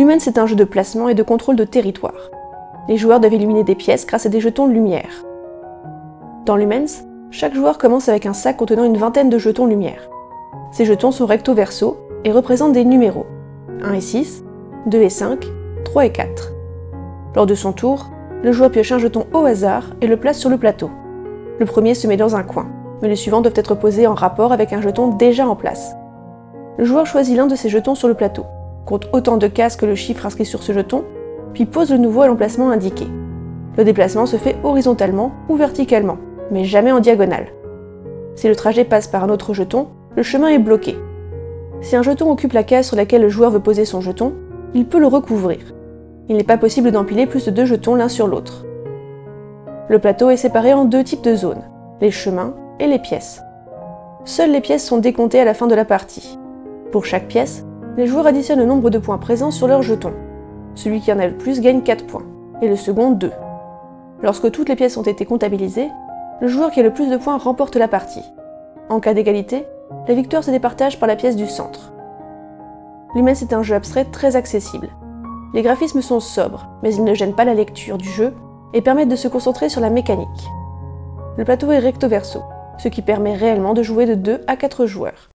Lumens est un jeu de placement et de contrôle de territoire. Les joueurs doivent éliminer des pièces grâce à des jetons lumière. Dans Lumens, chaque joueur commence avec un sac contenant une vingtaine de jetons lumière. Ces jetons sont recto verso et représentent des numéros 1 et 6, 2 et 5, 3 et 4. Lors de son tour, le joueur pioche un jeton au hasard et le place sur le plateau. Le premier se met dans un coin, mais les suivants doivent être posés en rapport avec un jeton déjà en place. Le joueur choisit l'un de ces jetons sur le plateau, compte autant de cases que le chiffre inscrit sur ce jeton, puis pose le nouveau à l'emplacement indiqué. Le déplacement se fait horizontalement ou verticalement, mais jamais en diagonale. Si le trajet passe par un autre jeton, le chemin est bloqué. Si un jeton occupe la case sur laquelle le joueur veut poser son jeton, il peut le recouvrir. Il n'est pas possible d'empiler plus de deux jetons l'un sur l'autre. Le plateau est séparé en deux types de zones, les chemins et les pièces. Seules les pièces sont décomptées à la fin de la partie. Pour chaque pièce, les joueurs additionnent le nombre de points présents sur leur jeton. Celui qui en a le plus gagne 4 points, et le second 2. Lorsque toutes les pièces ont été comptabilisées, le joueur qui a le plus de points remporte la partie. En cas d'égalité, la victoire se départage par la pièce du centre. Lumens est un jeu abstrait très accessible. Les graphismes sont sobres, mais ils ne gênent pas la lecture du jeu et permettent de se concentrer sur la mécanique. Le plateau est recto verso, ce qui permet réellement de jouer de 2 à 4 joueurs.